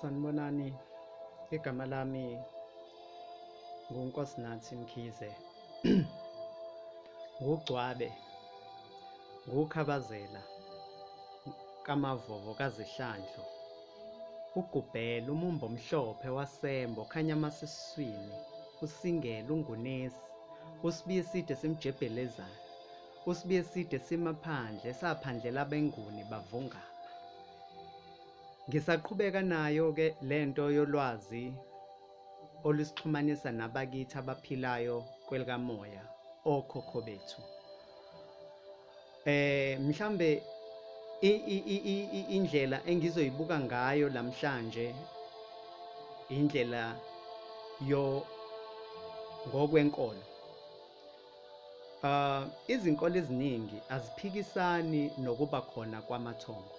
Sanibonani, igama lami nguNkosinathi Mkhize. Ngugcwabe, ngukhabazela kaMavovo kaZihlandlo. Ugubhela umumbo omhlophe wasembo khanya amasesiswini. Usingela ungunesi. Usibiye eside simjebhelezayo. Usibiye eside simaphandle saphandlela abenguni bavungama. Ngisaqhubeka nayo ke lento yolwazi olusixhumanisa nabakithi abaphilayo kwelikamoya okhokho bethu. Eh mhlambe indlela engizoyibuka ngayo namhlanje indlela yo ngokwenkolo. Ah izinkolo eziningi aziphikisani nokuba khona kwamathongo.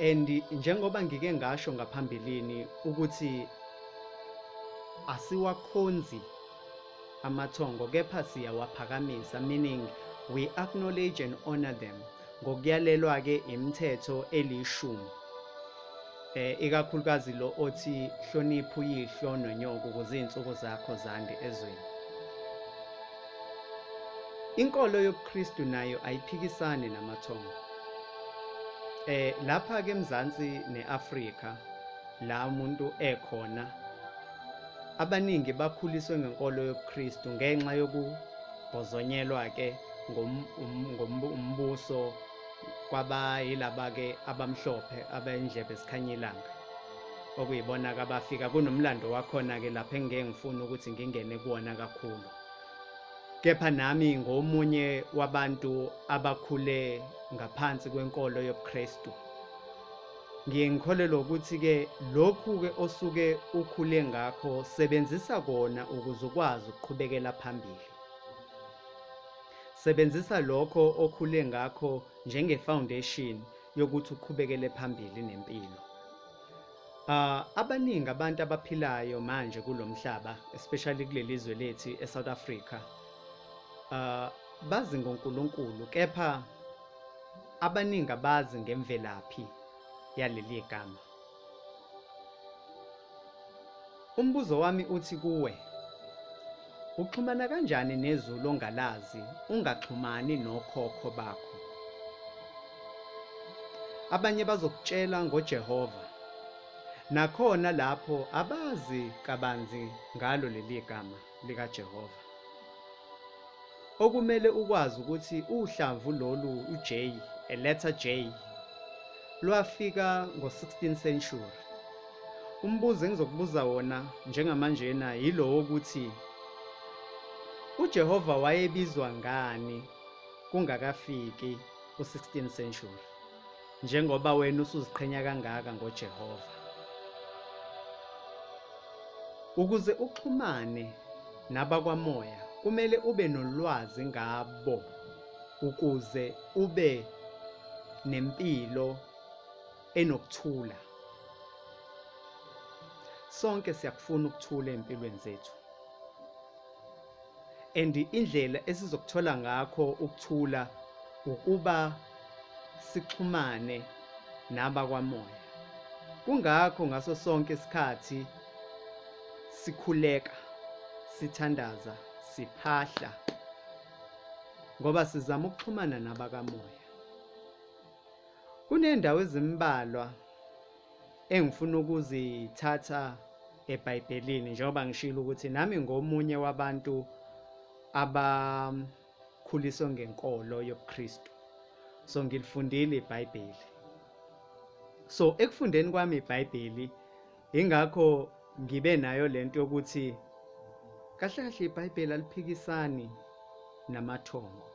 And njengoba ngike ngasho ngaphambilini ukuthi asiwakhonzi amathongo kepha siyawaphakamisa meaning we acknowledge and honor them. Ngokuyalelwa ke imithetho elishumi eh ikakhulukazi lo othi hlonipha uyihlo nonyoko ukuze izinsuku zakho zande ezweni. Inkolo yobuKristu nayo ayiphikisani namathongo. Eh lapha ke eMzansi neAfrika la umuntu ekhona abaningi bakhuliswe ngenkolo yobuKristu ngenxa yokubhozonyelwa ke ngombuso kwabayilaba ke abamhlophe abayindlebe sikhanya ilanga okuyibona ke abafika kunomlando wakhona ke lapha engeke ngifuna ukuthi ngingene kuwona kakhulu. Kepha nami ngomunye wabantu abakhule ngaphansi kwenkolo yobuKristu. Ngiye ngikholelwa ukuthi ke lokhu ke osuke ukhule ngakho sebenzisa kona ukuze ukwazi ukuqhubekela phambili. Sebenzisa lokho okhule ngakho njenge foundation yokuthi uqhubekele phambili nempilo. Ah abaningi abantu abaphilayo manje kulomhlaba especially kuleli zwe lethu eSouth Africa ah bazi ngoNkulunkulu kepha abaningi abazi ngemvelaphi yaleli gama. Umbuzo wami uthi kuwe uxhumana kanjani nezulu ongalazi ungaxhumani nokhokho bakho? Abanye bazokutshela ngoJehova. Nakhona lapho abazi kabanzi ngalo leli gama lika Jehova okumele ukwazi ukuthi uhlamvu lolu uJ a letter J lwafika ngo-16th century. Umbuzo engizokubuza wona njengamanjena yilo wokuthi uJehova wayebizwa ngani kungakafiki u-16th century njengoba wena usuziqhenya kangaka ngoJehova? Ukuze uxhumane nabakwamoya kumele ube nolwazi ngabo ukuze ube nempilo enokuthula. Sonke siyakufuna ukuthula empilweni zethu. And indlela esizokuthola ngakho ukuthula ukuba sixhumane nabakwamoya. Kungakho ngaso sonke isikhathi sikhuleka sithandaza. Siphahla ngoba sizama ukuxhumana nabakamoya. Kunendawo ezimbalwa engifuna ukuzithatha eBhayibhelini njengoba ngishilo ukuthi nami ngomunye wabantu abakhuliswe ngenkolo yobuKristu. So ngilifundile iBhayibheli. So ekufundeni kwami iBhayibheli ingakho ngibe nayo lento yokuthi kahle kahle iBhayibheli aliphikisani namathongo.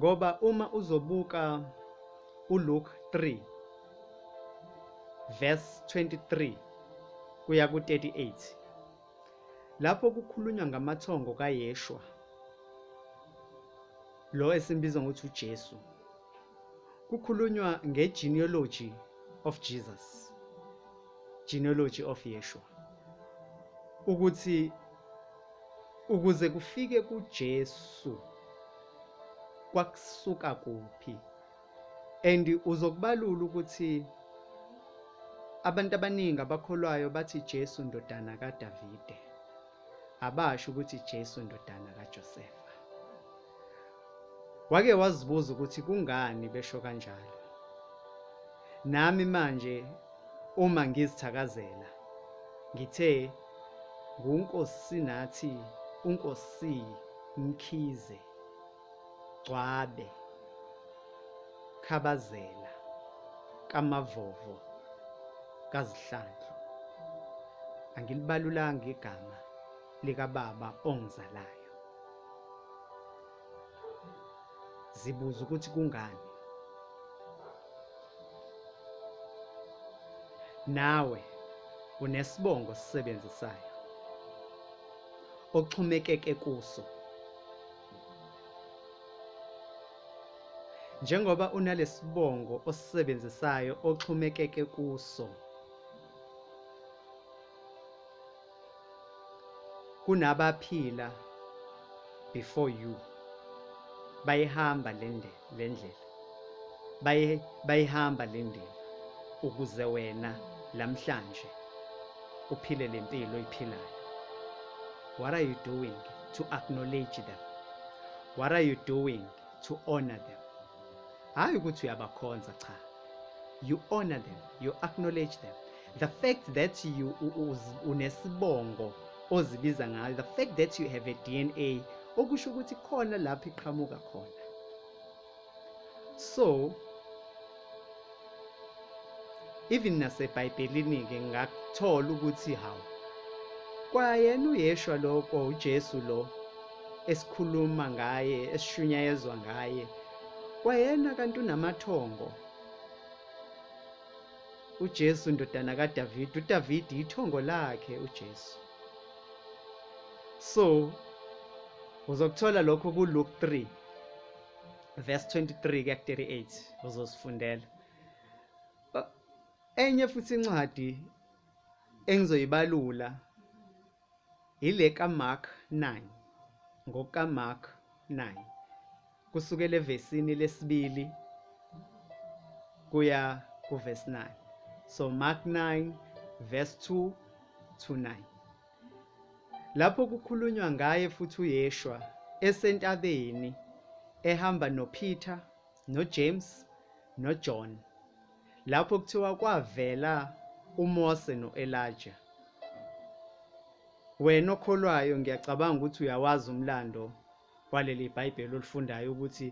Ngoba uma uzobuka uLuke 3 verse 23 kuya ku38 lapho kukhulunywa ngamathongo kaYeshua lo esimbiza ngokuthi uJesu kukhulunywa ngegenealogy of Jesus genealogy of Yeshua. Ukuthi ukuze kufike kuJesu kwakusuka kuphi? And uzokubalula ukuthi abantu abaningi abakholwayo bathi Jesu ndodana kaDavide. Abasho ukuthi Jesu ndodana kaJosefa. Wake wazibuza ukuthi kungani besho kanjalo. Nami manje uma ngizithakazela ngithe nguNkosi nathi uNkosi Mkhize Gcwabe Khabazela kaMavovo kaZihlandlo. Angilibalulanga igama likababa ongizalayo. Zibuza ukuthi kungani? Nawe unesibongo sisebenzisayo oxhumekeke kuso. Njengoba unalesibongo osisebenzisayo oxhumekeke kuso kunabaphila before you. Bayihamba lende lendlela baye bayihamba lendlela ukuze wena lamhlanje uphile lempilo oyiphilayo. What are you doing to acknowledge them? What are you doing to honor them? Hayi ukuthi uyabakhonza cha. You honor them you acknowledge them. The fact that unesibongo ozibiza ngayo the fact that you have a DNA okusho ukuthi khona lapho iqhamuka khona. So even nasebhayibhelini ke ngakuthola ukuthi hawu kwayena uyeshwa lo ko uJesu lo esikhuluma ngaye esishunyayezwa ngaye kwayena kanti unamathongo. uJesu indodana kaDavid uDavid ithongo lakhe uJesu. So uzokuthola lokho kuLuke 3 verse 23 kuya 38 uzosifundela. Uh, enye futhi incwadi engizoyibalula ile kaMark 9 ngokaMark 9 kusukela evesini lesibili kuya kuverse 9 so Mark 9 verse 2 to 9 lapho kukhulunywa ngaye futhi uYeshua esentabeni ehamba noPeter noJames noJohn. Lapho kuthiwa kwavela uMose noElijah. Wena okholwayo ngiyacabanga ukuthi uyawazi umlando waleli iBhayibheli olifundayo ukuthi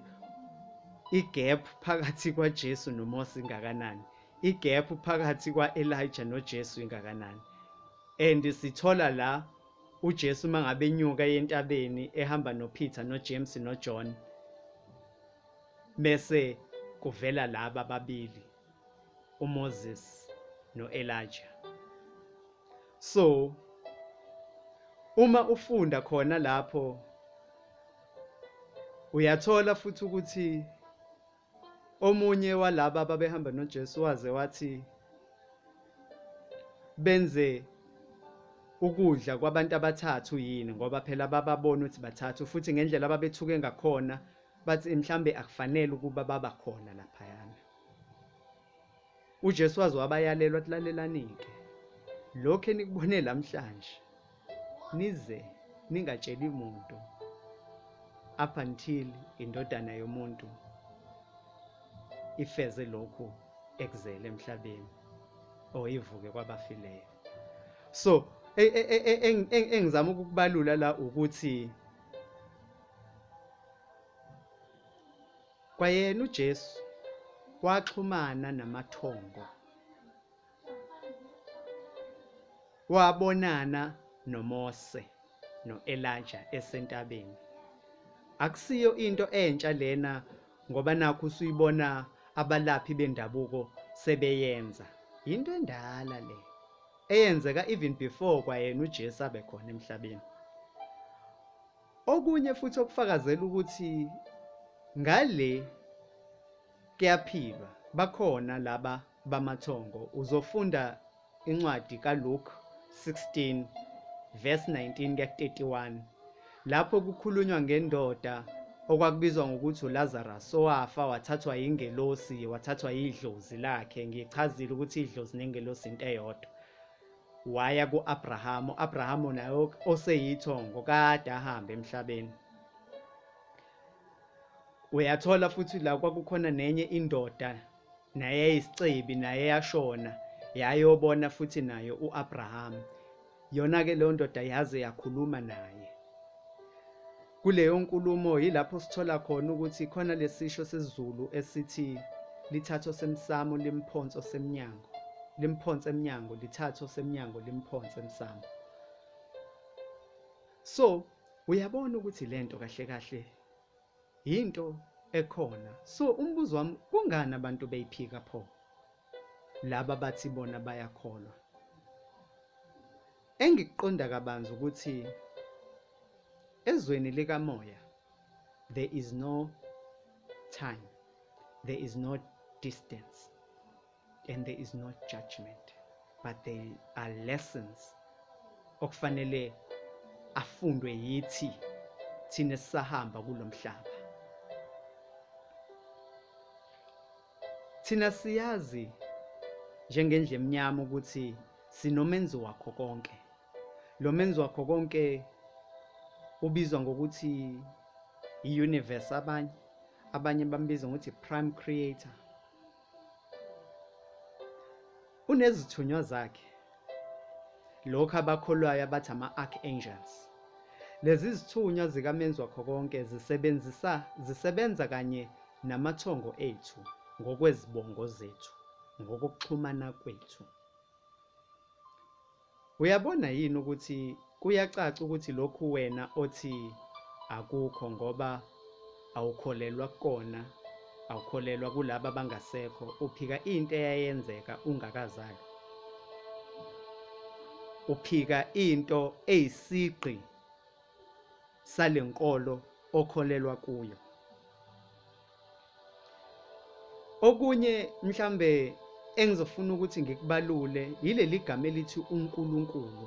igap phakathi kwaJesu noMose ingakanani. Igap phakathi kwaElijah noJesu ingakanani. And sithola la uJesu mangabe enyuka yentabeni ehamba noPeter noJames noJohn bese kuvela laba ababili uMoses noElijah. So uma ufunda khona lapho uyathola futhi ukuthi omunye walaba ababehamba noJesu waze wathi benze ukudla kwabantu abathathu yini ngoba phela bababona ukuthi bathathu futhi ngendlela ababethuke ngakhona bathi mhlambe akufanele ukuba baba khona laphayana. uJesu wazi wabayalelwa kulalelani-ke lokho enikubone namhlanje nize ningatsheli muntu up until indodana yomuntu ifeze lokhu ekuzele emhlabeni or ivuke kwabafileyo. So e- e- e- eng- eng- engizama ukukubalula la ukuthi kwayena uJesu waxhumana namathongo wabonana noMose noElijah esentabeni. Akusiyo into entsha lena ngoba nakho usuyibona abalaphi bendabuko sebeyenza. Into endala le eyenzeka even before kwayena uJesu abe khona emhlabeni. Okunye futhi okufakazela ukuthi ngale kuyaphilwa bakhona laba bamathongo. Uzofunda incwadi kaLuke 16 verse 19 kuya 31 lapho kukhulunywa ngendoda okwakubizwa ngokuthi uLazarus owafa wathathwa ingelosi wathathwa idlozi lakhe. Ngichazile ukuthi idlozi nengelosi into eyodwa. Waya ku-Abrahamu Abrahamu naye oseyithongo kade ahamba emhlabeni. Uyathola futhi la kwakukhona nenye indoda naye yisicebi naye yashona yayobona futhi naye uAbraham yona ke leyo ndoda yaze yakhuluma naye. Kuleyo nkulumo yilapho sithola khona ukuthi khona lesisho sesiZulu esithi lithatho semsamo limphonso semnyango. Limphonse emnyango lithatho semnyango limphonse emsamo. So uyabona ukuthi lento kahle kahle into ekhona. So umbuzo wami kungani abantu beyiphika pho? Laba bathi bona bayakholwa? Engikuqonda kabanzi ukuthi ezweni likamoya there is no time there is no distance and there is no judgment. But there are lessons okufanele afundwe yithi thina sisahamba kulomhlaba thina siyazi njengendle emnyama ukuthi sinomenzi wakho konke. Lo menzi wakho konke ubizwa ngokuthi i-universe. Abanye abanye bambiza ngokuthi prime creator. Unezithunywa zakhe lokhu abakholwayo abathi ama-archangels. Lezi zithunywa zikamenzi wakho konke zisebenzisa zisebenza kanye namathongo ethu ngokwezibongo zethu ngokuxhumana kwethu. Uyabona yini ukuthi kuyacaca ukuthi lokhu wena othi akukho ngoba awukholelwa kona awukholelwa kulabo abangasekho uphika into eyayenzeka ungakazali? Uphika into eyisiqi salenkolo okholelwa kuyo. Okunye mhlambe engizofuna ukuthi ngikubalule yileli gama elithi uNkulunkulu.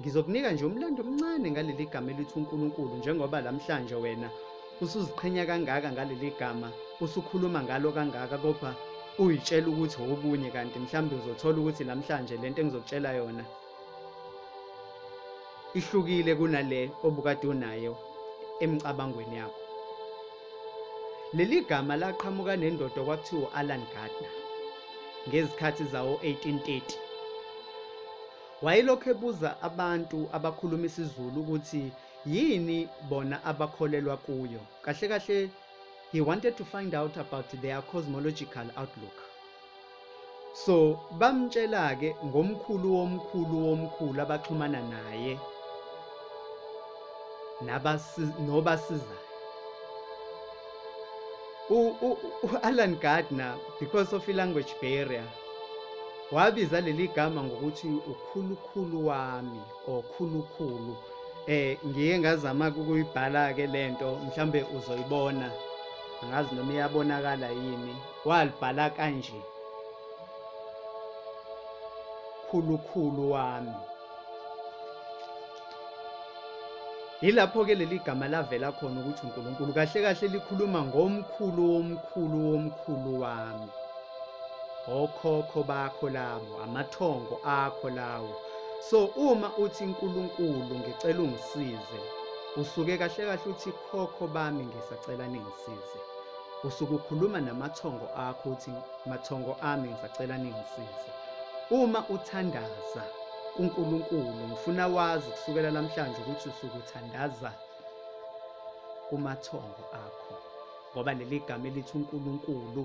Ngizokunika nje umlando omncane ngaleli gama elithi uNkulunkulu njengoba namhlanje wena usuziqhenya kangaka ngaleli gama usukhuluma ngalo kangaka kodwa uyitshela ukuthi okunye kanti mhlawumbe uzothola ukuthi namhlanje lento engizokutshela yona ihlukile kunale obukade unayo emcabangweni yakho. Leli gama laqhamuka nendoda okwakuthiwa u-Alan Gardner. Ngezikhathi zawo 1830 wayelokhu ebuza abantu abakhuluma isiZulu ukuthi yini bona abakholelwa kuyo. Kahle kahle he wanted to find out about their cosmological outlook. So bamtshela ke ngomkhulu womkhulu womkhulu abaxhumana naye nobasizayo u-Alan Gardner because of i-language barrier wabiza leli gama ngokuthi ukhulukhulu wami or khulukhulu. Eh ngiye ngazama ukuyibhala ke lento mhlambe uzoyibona. Angazi noma iyabonakala yini. Walibhala kanje. Khulukhulu wami. Yilapho ke leli gama lavela khona ukuthi uNkulunkulu kahle kahle likhuluma ngomkhulu womkhulu womkhulu wami. Okhokho bakho labo amathongo akho lawo. So uma uthi uNkulunkulu ngicela ungisize. Usuke kahle kahle uthi khokho bami ngisacela ningisize. Usuke ukhuluma namathongo akho uthi mathongo ami ngisacela ningisize. Uma uthandaza kuNkulunkulu ngifuna wazi kusukela namhlanje ukuthi usuke uthandaza kumathongo akho ngoba leli gama elithi uNkulunkulu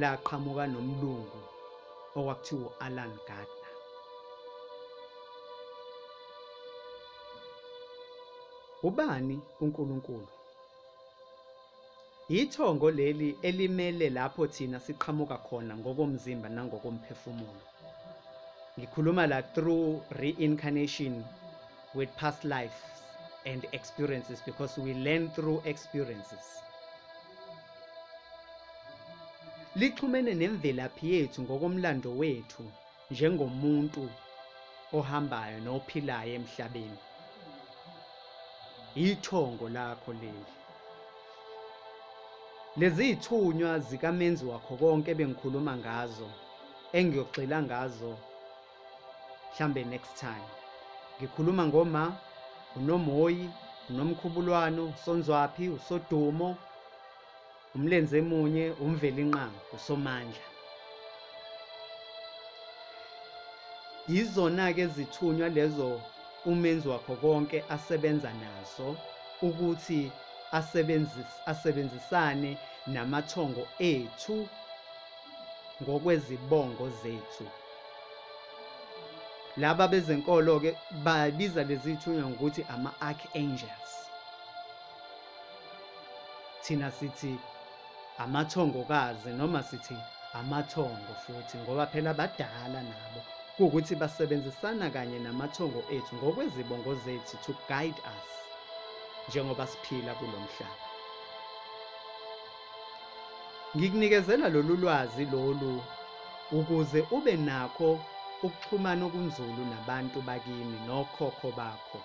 laqhamuka nomlungu okwakuthiwa u-Alan Gardner. Ubani uNkulunkulu? Yithongo leli elimele lapho thina siqhamuka khona ngokomzimba nangokomphefumulo. Ngikhuluma la through reincarnation with past lives and experiences because we learn through experiences. Lixhumene nemvelaphi yethu ngokomlando wethu njengomuntu ohambayo nophilayo emhlabeni. Ithongo lakho leli. Lezi ithunywa zikamenzi wakho konke bengikhuluma ngazo engiyogxila ngazo mhlambe next time. Ngikhuluma ngoma unomoyi unomkhubulwano usonzwaphi usodumo umlenze emunye umvelinqangi usomandla. Yizona-ke zithunywa lezo umenzi wakho konke asebenza nazo ukuthi asebenzis- asebenzisane namathongo ethu ngokwezibongo zethu. Laba bezenkolo-ke babiza lezi thunywa ngokuthi ama-archangels. Thina sithi amathongokazi noma sithi amathongo futhi ngoba phela badala nabo. Kuwukuthi basebenzisana kanye namathongo ethu ngokwezibongo zethu to guide us njengoba siphila kulo mhlaba. Ngikunikezela lolu lwazi lolu ukuze ube nakho ukuxhumana okunzulu nabantu bakini nokhokho bakho.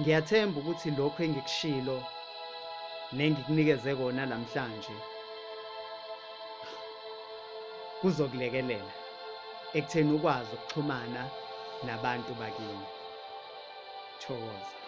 Ngiyathemba ukuthi lokho engikushilo nengikunikeze kona namhlanje kuzokulekelela ekutheni ukwazi ukuxhumana nabantu bakini. Thokoza.